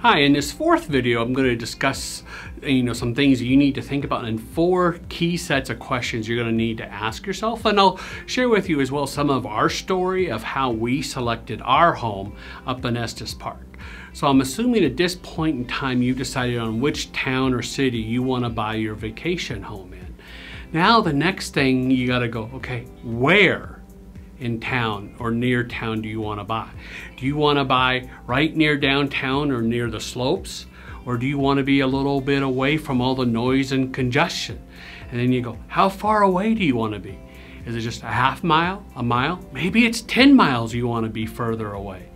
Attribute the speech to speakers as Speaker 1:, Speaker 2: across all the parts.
Speaker 1: Hi, in this fourth video, I'm going to discuss you know, some things you need to think about and four key sets of questions you're going to need to ask yourself. And I'll share with you as well some of our story of how we selected our home up in Estes Park. So I'm assuming at this point in time, you've decided on which town or city you want to buy your vacation home in. Now the next thing you got to go, okay, where? In town or near town do you want to buy? Do you want to buy right near downtown or near the slopes? Or do you want to be a little bit away from all the noise and congestion? And then you go, how far away do you want to be? Is it just a half mile, a mile? Maybe it's 10 miles you want to be further away.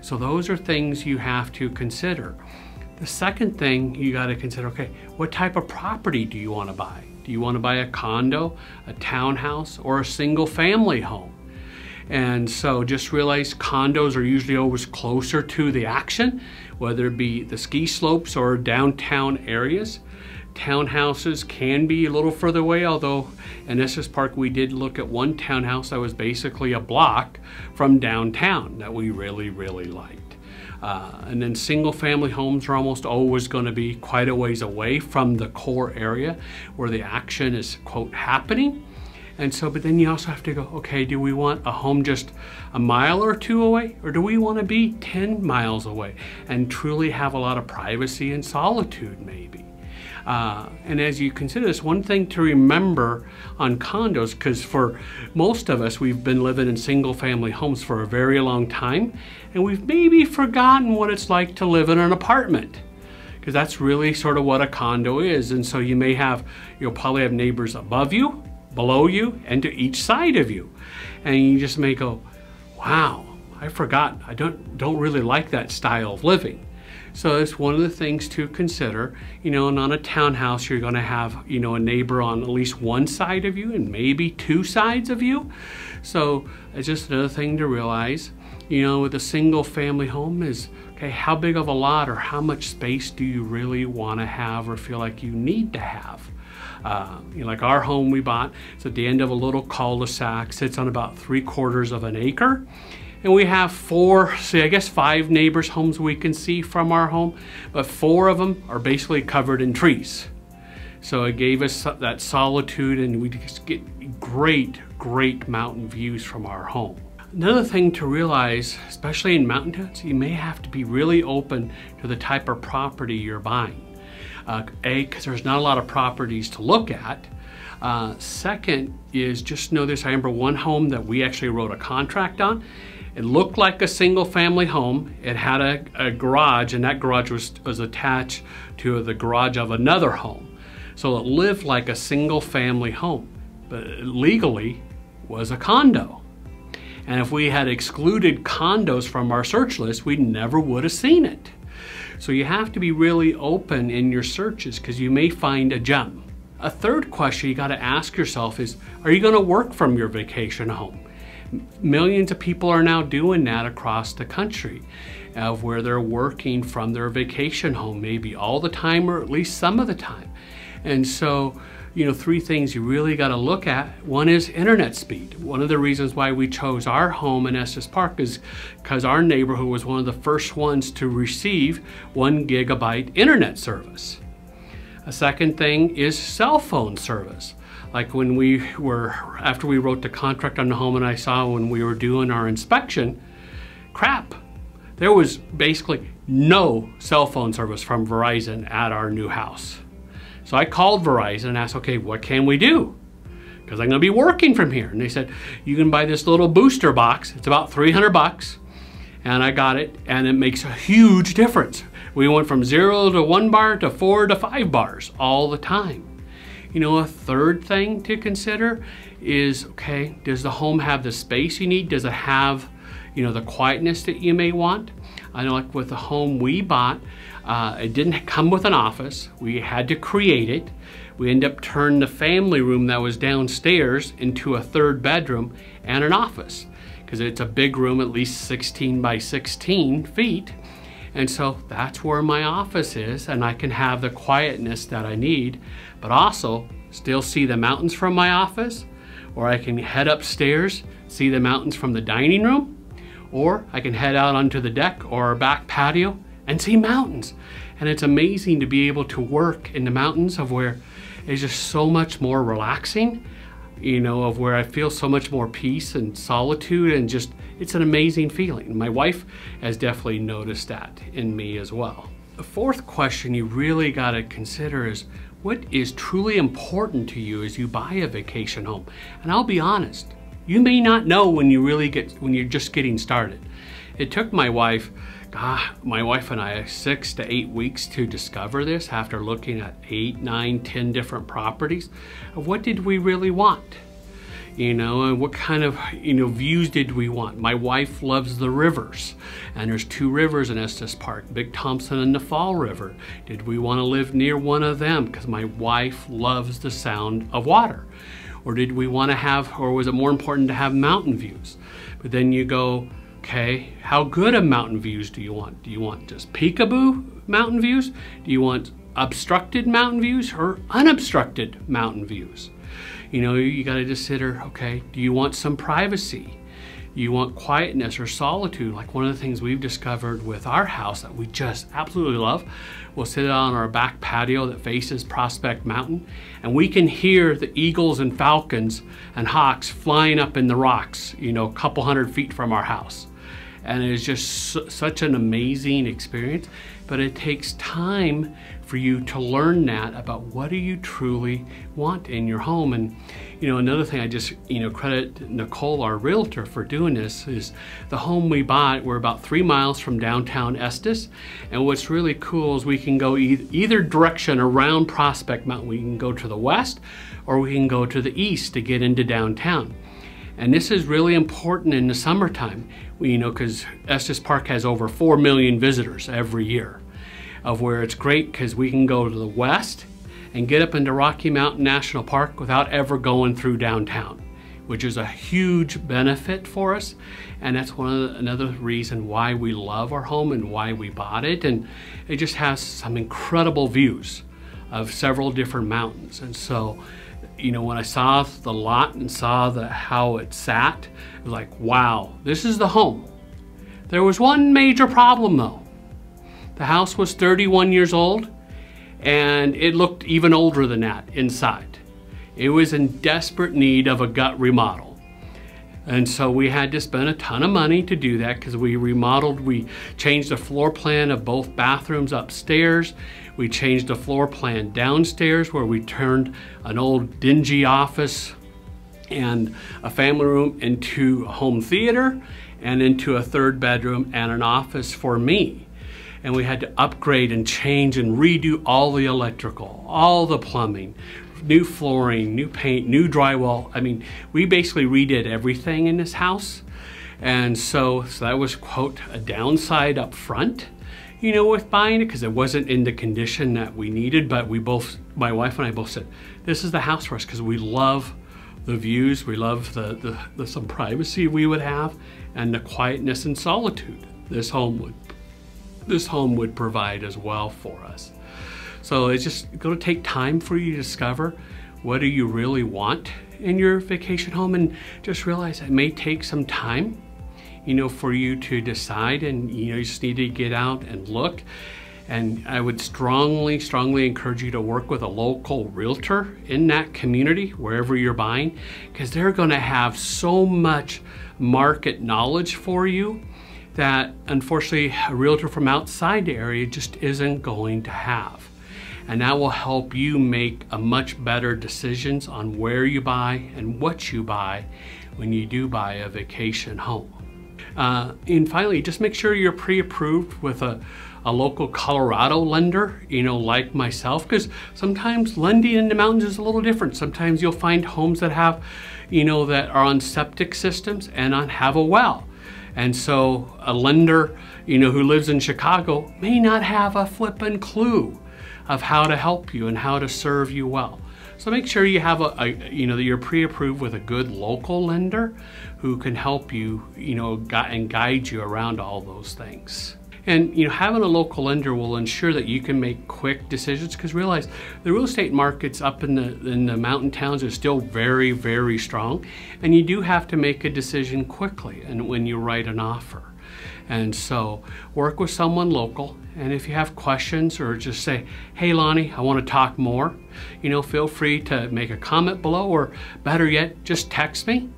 Speaker 1: So those are things you have to consider. The second thing you got to consider, okay, what type of property do you want to buy? Do you want to buy a condo, a townhouse, or a single family home? And so just realize condos are usually always closer to the action, whether it be the ski slopes or downtown areas. Townhouses can be a little further away, although in Estes Park we did look at one townhouse that was basically a block from downtown that we really, really liked. Uh, and then single family homes are almost always going to be quite a ways away from the core area where the action is, quote, happening. And so, but then you also have to go, okay, do we want a home just a mile or two away? Or do we want to be 10 miles away and truly have a lot of privacy and solitude, maybe? Uh, and as you consider this, one thing to remember on condos, because for most of us, we've been living in single family homes for a very long time, and we've maybe forgotten what it's like to live in an apartment because that's really sort of what a condo is. And so you may have, you'll probably have neighbors above you, below you and to each side of you. And you just may go, wow, I forgot. I don't, don't really like that style of living. So it's one of the things to consider. You know, and on a townhouse, you're going to have, you know, a neighbor on at least one side of you and maybe two sides of you. So it's just another thing to realize. You know, with a single family home is, okay, how big of a lot or how much space do you really want to have or feel like you need to have? Uh, you know, like our home we bought, it's at the end of a little cul-de-sac, sits on about three quarters of an acre. And we have four, see, I guess five neighbors' homes we can see from our home, but four of them are basically covered in trees. So it gave us that solitude and we just get great, great mountain views from our home. Another thing to realize, especially in mountain towns, you may have to be really open to the type of property you're buying. Uh, a, because there's not a lot of properties to look at. Uh, second is just know this, I remember one home that we actually wrote a contract on. It looked like a single family home. It had a, a garage and that garage was, was attached to the garage of another home. So it lived like a single family home, but legally was a condo. And if we had excluded condos from our search list, we never would have seen it. So you have to be really open in your searches because you may find a gem. A third question you got to ask yourself is, are you going to work from your vacation home? Millions of people are now doing that across the country of where they're working from their vacation home, maybe all the time or at least some of the time. And so you know, three things you really got to look at. One is internet speed. One of the reasons why we chose our home in Estes Park is because our neighborhood was one of the first ones to receive one gigabyte internet service. A second thing is cell phone service. Like when we were, after we wrote the contract on the home and I saw when we were doing our inspection, crap, there was basically no cell phone service from Verizon at our new house. So I called Verizon and asked, okay, what can we do? Because I'm going to be working from here. And they said, you can buy this little booster box. It's about 300 bucks. And I got it, and it makes a huge difference. We went from zero to one bar to four to five bars all the time. You know, a third thing to consider is, okay, does the home have the space you need? Does it have, you know, the quietness that you may want? I know like with the home we bought, uh, it didn't come with an office. We had to create it. We ended up turning the family room that was downstairs into a third bedroom and an office because it's a big room, at least 16 by 16 feet. And so that's where my office is and I can have the quietness that I need, but also still see the mountains from my office, or I can head upstairs, see the mountains from the dining room, or I can head out onto the deck or back patio and see mountains. And it's amazing to be able to work in the mountains of where it's just so much more relaxing, you know, of where I feel so much more peace and solitude and just, it's an amazing feeling. My wife has definitely noticed that in me as well. The fourth question you really got to consider is what is truly important to you as you buy a vacation home? And I'll be honest, you may not know when you really get, when you're just getting started. It took my wife, God, ah, my wife and I six to eight weeks to discover this after looking at eight, nine, ten different properties what did we really want you know, and what kind of, you know, views did we want? My wife loves the rivers, and there's two rivers in Estes Park, Big Thompson and the Fall River. Did we want to live near one of them? Because my wife loves the sound of water. Or did we want to have, or was it more important to have mountain views? But then you go, okay, how good of mountain views do you want? Do you want just peekaboo mountain views? Do you want obstructed mountain views or unobstructed mountain views? You know, you got to consider, okay, do you want some privacy? You want quietness or solitude? Like one of the things we've discovered with our house that we just absolutely love. We'll sit on our back patio that faces Prospect Mountain, and we can hear the eagles and falcons and hawks flying up in the rocks, you know, a couple hundred feet from our house. And it is just such an amazing experience, but it takes time for you to learn that about what do you truly want in your home. And you know, another thing I just you know credit Nicole, our realtor, for doing this is the home we bought. We're about three miles from downtown Estes, and what's really cool is we can go e either direction around Prospect Mountain. We can go to the west, or we can go to the east to get into downtown. And this is really important in the summertime, you know, because Estes Park has over 4 million visitors every year of where it's great because we can go to the west and get up into Rocky Mountain National Park without ever going through downtown, which is a huge benefit for us. And that's one of the, another reason why we love our home and why we bought it. And it just has some incredible views of several different mountains. And so, you know, when I saw the lot and saw the how it sat, it was like, wow, this is the home. There was one major problem though. The house was 31 years old and it looked even older than that inside. It was in desperate need of a gut remodel. And so we had to spend a ton of money to do that because we remodeled, we changed the floor plan of both bathrooms upstairs. We changed the floor plan downstairs where we turned an old dingy office and a family room into a home theater and into a third bedroom and an office for me and we had to upgrade and change and redo all the electrical, all the plumbing, new flooring, new paint, new drywall. I mean, we basically redid everything in this house. And so, so that was, quote, a downside up front, you know, with buying it because it wasn't in the condition that we needed. But we both, my wife and I both said, this is the house for us because we love the views, we love the, the, the some privacy we would have and the quietness and solitude this home would this home would provide as well for us. So it's just going to take time for you to discover what do you really want in your vacation home and just realize it may take some time you know for you to decide and you know you just need to get out and look and I would strongly strongly encourage you to work with a local realtor in that community wherever you're buying because they're going to have so much market knowledge for you that unfortunately a realtor from outside the area just isn't going to have. And that will help you make a much better decisions on where you buy and what you buy when you do buy a vacation home. Uh, and finally, just make sure you're pre-approved with a, a local Colorado lender, you know, like myself, because sometimes lending in the mountains is a little different. Sometimes you'll find homes that have, you know, that are on septic systems and on have a well. And so a lender, you know, who lives in Chicago may not have a flippin' clue of how to help you and how to serve you well. So make sure you have a, a you know, that you're pre-approved with a good local lender who can help you, you know, and guide you around all those things. And you know, having a local lender will ensure that you can make quick decisions because realize the real estate markets up in the in the mountain towns are still very, very strong. And you do have to make a decision quickly and when you write an offer. And so work with someone local And if you have questions or just say, hey Lonnie, I want to talk more, you know, feel free to make a comment below or better yet, just text me.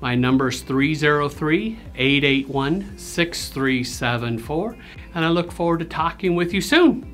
Speaker 1: My number is 303 881 6374, and I look forward to talking with you soon.